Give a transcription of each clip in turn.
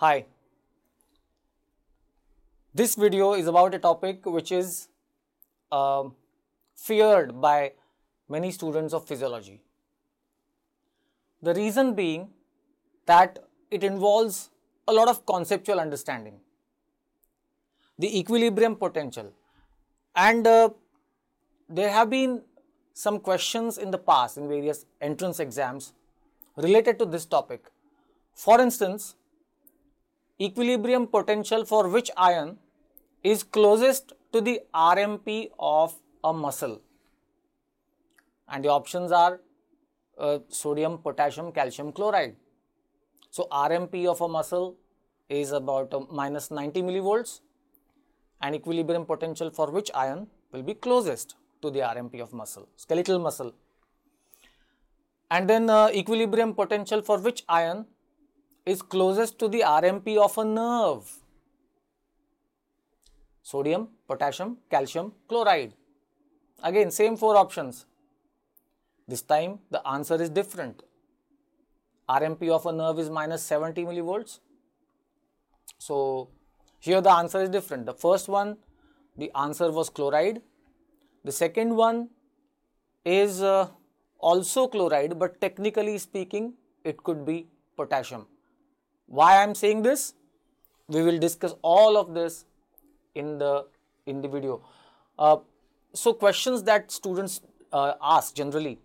Hi. This video is about a topic which is uh, feared by many students of physiology. The reason being that it involves a lot of conceptual understanding, the equilibrium potential, and uh, there have been some questions in the past in various entrance exams related to this topic. For instance, equilibrium potential for which ion is closest to the RMP of a muscle? And the options are uh, sodium, potassium, calcium chloride. So, RMP of a muscle is about uh, minus 90 millivolts and equilibrium potential for which ion will be closest to the RMP of muscle, skeletal muscle. And then uh, equilibrium potential for which ion is closest to the RMP of a nerve. Sodium, potassium, calcium, chloride. Again, same four options. This time the answer is different. RMP of a nerve is minus 70 millivolts. So, here the answer is different. The first one, the answer was chloride. The second one is uh, also chloride, but technically speaking, it could be potassium. Why I am saying this? We will discuss all of this in the in the video. Uh, so questions that students uh, ask generally.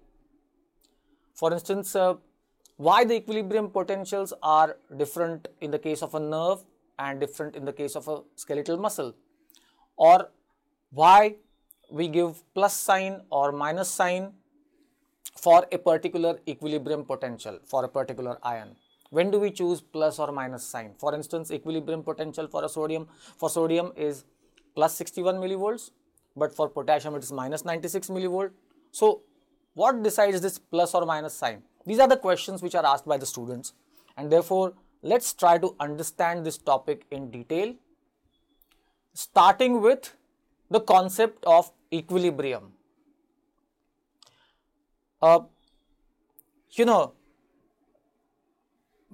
For instance, uh, why the equilibrium potentials are different in the case of a nerve and different in the case of a skeletal muscle, or why we give plus sign or minus sign for a particular equilibrium potential for a particular ion. When do we choose plus or minus sign? For instance, equilibrium potential for a sodium for sodium is plus 61 millivolts, but for potassium it is minus 96 millivolt. So, what decides this plus or minus sign? These are the questions which are asked by the students and therefore, let us try to understand this topic in detail starting with the concept of equilibrium. Uh, you know,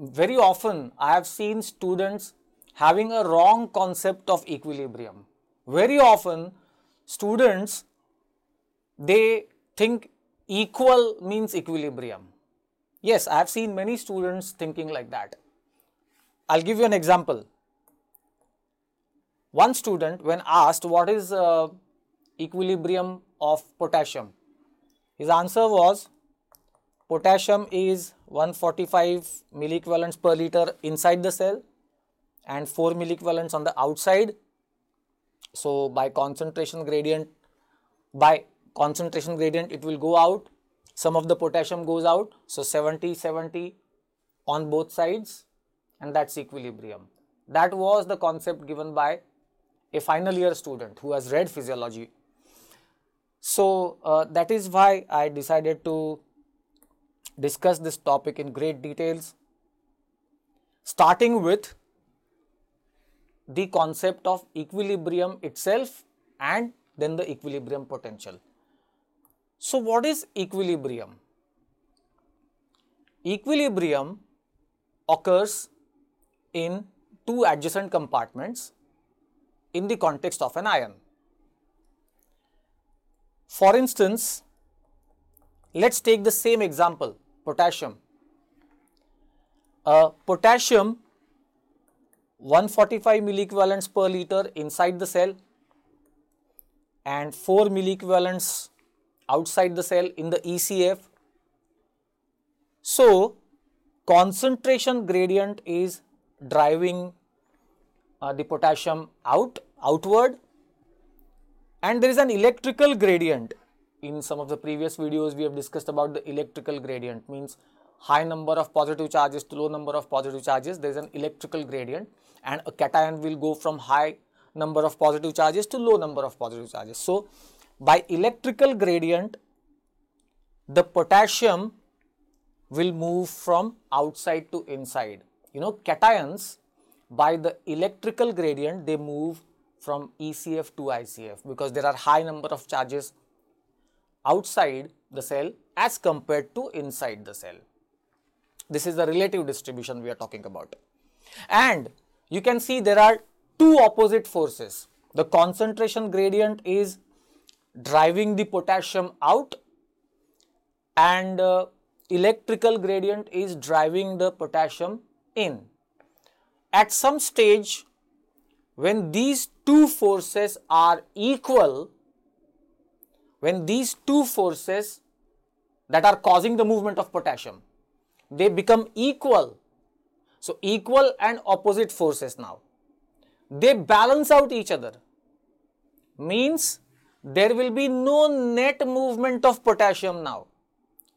very often I have seen students having a wrong concept of equilibrium. Very often students they think equal means equilibrium. Yes, I have seen many students thinking like that. I'll give you an example. One student when asked what is uh, equilibrium of potassium, his answer was potassium is 145 milliequivalents per liter inside the cell and 4 milliequivalents on the outside. So, by concentration gradient, by concentration gradient it will go out, some of the potassium goes out. So, 70, 70 on both sides and that is equilibrium. That was the concept given by a final year student who has read physiology. So, uh, that is why I decided to discuss this topic in great details starting with the concept of equilibrium itself and then the equilibrium potential. So, what is equilibrium? Equilibrium occurs in two adjacent compartments in the context of an ion. For instance, let us take the same example potassium. Uh, potassium 145 milliequivalents per liter inside the cell and 4 milliequivalents outside the cell in the ECF. So, concentration gradient is driving uh, the potassium out outward and there is an electrical gradient in some of the previous videos we have discussed about the electrical gradient means high number of positive charges to low number of positive charges there is an electrical gradient and a cation will go from high number of positive charges to low number of positive charges. So, by electrical gradient the potassium will move from outside to inside. You know cations by the electrical gradient they move from ECF to ICF because there are high number of charges outside the cell as compared to inside the cell. This is the relative distribution we are talking about. And you can see there are two opposite forces. The concentration gradient is driving the potassium out and uh, electrical gradient is driving the potassium in. At some stage, when these two forces are equal, when these two forces that are causing the movement of potassium, they become equal. So, equal and opposite forces now. They balance out each other. Means there will be no net movement of potassium now.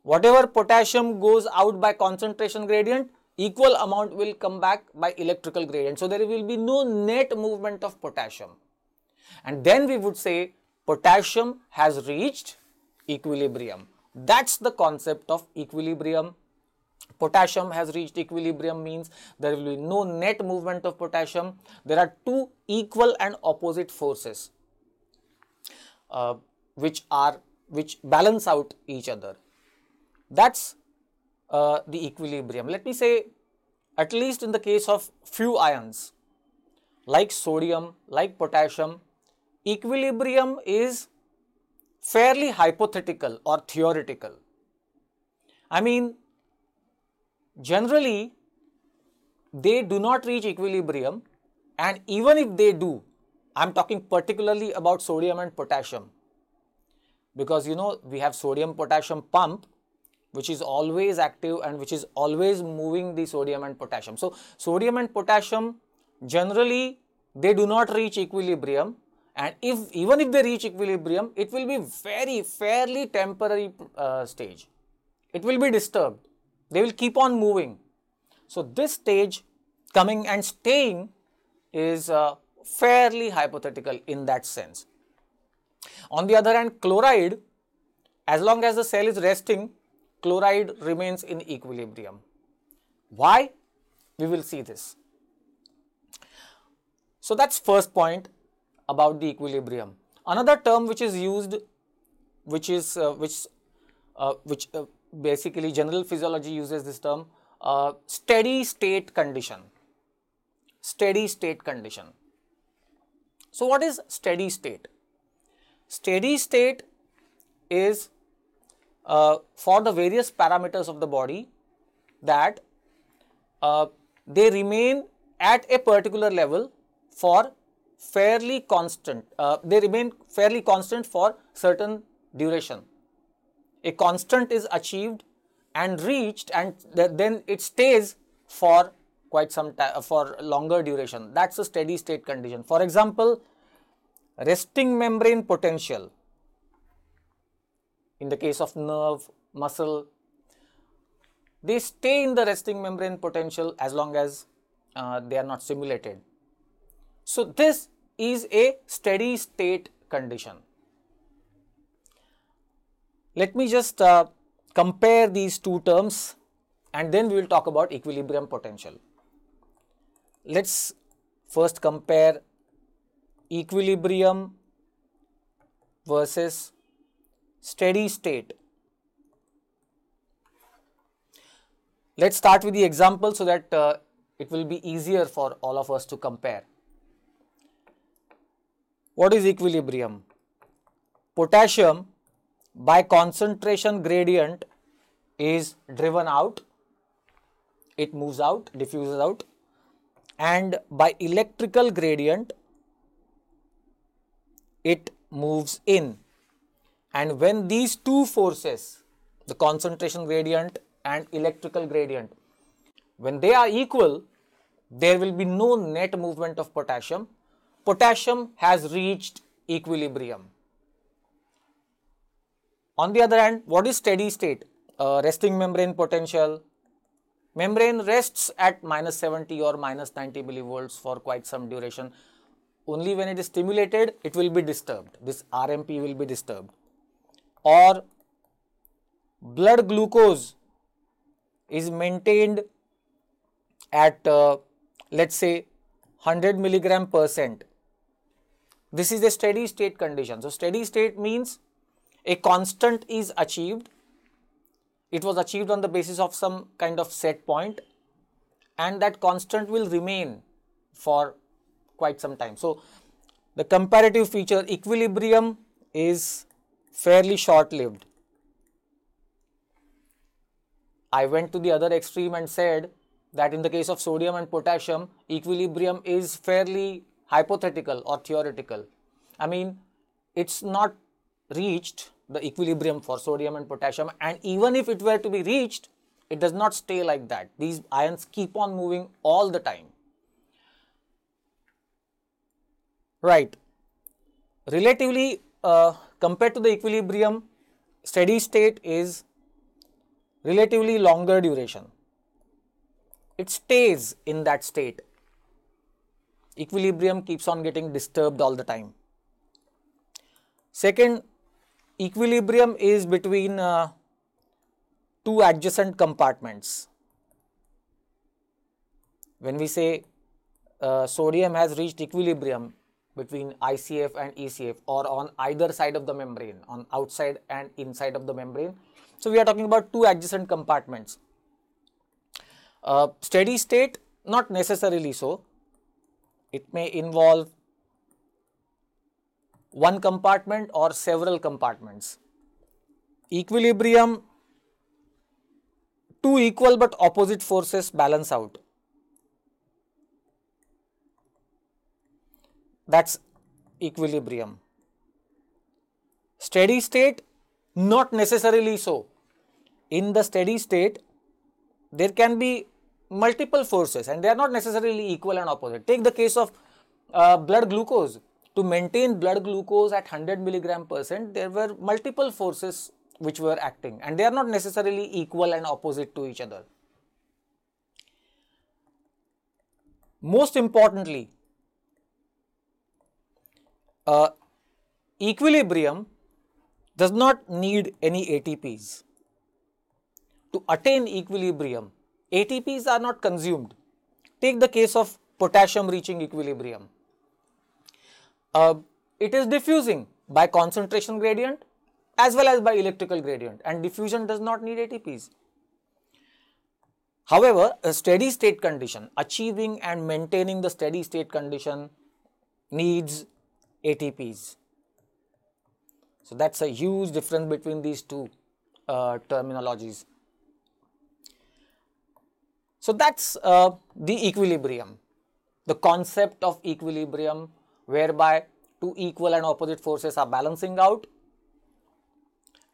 Whatever potassium goes out by concentration gradient, equal amount will come back by electrical gradient. So, there will be no net movement of potassium. And then we would say potassium has reached equilibrium. That's the concept of equilibrium. Potassium has reached equilibrium means there will be no net movement of potassium. There are two equal and opposite forces uh, which are which balance out each other. That's uh, the equilibrium. Let me say at least in the case of few ions like sodium, like potassium, equilibrium is fairly hypothetical or theoretical. I mean, generally they do not reach equilibrium and even if they do, I'm talking particularly about sodium and potassium because you know we have sodium potassium pump which is always active and which is always moving the sodium and potassium. So, sodium and potassium generally they do not reach equilibrium and if even if they reach equilibrium it will be very fairly temporary uh, stage. It will be disturbed. They will keep on moving. So, this stage coming and staying is uh, fairly hypothetical in that sense. On the other hand, chloride, as long as the cell is resting, chloride remains in equilibrium. Why? We will see this. So that's first point about the equilibrium. Another term which is used, which is uh, which uh, which uh, basically general physiology uses this term, uh, steady state condition. Steady state condition. So what is steady state? Steady state is uh, for the various parameters of the body that uh, they remain at a particular level for fairly constant, uh, they remain fairly constant for certain duration. A constant is achieved and reached and th then it stays for quite some time for longer duration. That's a steady state condition. For example, resting membrane potential in the case of nerve, muscle, they stay in the resting membrane potential as long as uh, they are not stimulated. So, this is a steady state condition. Let me just uh, compare these two terms and then we will talk about equilibrium potential. Let's first compare equilibrium versus steady state. Let's start with the example so that uh, it will be easier for all of us to compare. What is equilibrium? Potassium by concentration gradient is driven out, it moves out, diffuses out. And by electrical gradient it moves in. And when these two forces the concentration gradient and electrical gradient when they are equal there will be no net movement of potassium potassium has reached equilibrium on the other hand what is steady state uh, resting membrane potential Membrane rests at minus 70 or minus 90 millivolts for quite some duration. Only when it is stimulated, it will be disturbed. This RMP will be disturbed. Or blood glucose is maintained at uh, let's say 100 milligram percent. This is a steady state condition. So, steady state means a constant is achieved it was achieved on the basis of some kind of set point and that constant will remain for quite some time. So, the comparative feature equilibrium is fairly short lived. I went to the other extreme and said that in the case of sodium and potassium, equilibrium is fairly hypothetical or theoretical. I mean, it's not reached the equilibrium for sodium and potassium, and even if it were to be reached, it does not stay like that. These ions keep on moving all the time. Right. Relatively, uh, compared to the equilibrium, steady state is relatively longer duration. It stays in that state. Equilibrium keeps on getting disturbed all the time. Second, equilibrium is between uh, two adjacent compartments. When we say uh, sodium has reached equilibrium between ICF and ECF or on either side of the membrane, on outside and inside of the membrane. So, we are talking about two adjacent compartments. Uh, steady state, not necessarily so. It may involve one compartment or several compartments. Equilibrium, two equal but opposite forces balance out. That's equilibrium. Steady state, not necessarily so. In the steady state, there can be multiple forces and they are not necessarily equal and opposite. Take the case of uh, blood glucose to maintain blood glucose at 100 milligram percent, there were multiple forces which were acting and they are not necessarily equal and opposite to each other. Most importantly, uh, equilibrium does not need any ATPs. To attain equilibrium, ATPs are not consumed. Take the case of potassium reaching equilibrium uh, it is diffusing by concentration gradient as well as by electrical gradient and diffusion does not need ATPs. However, a steady state condition, achieving and maintaining the steady state condition needs ATPs. So, that is a huge difference between these two uh, terminologies. So, that is uh, the equilibrium, the concept of equilibrium whereby two equal and opposite forces are balancing out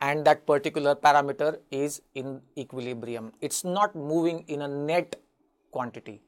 and that particular parameter is in equilibrium. It is not moving in a net quantity.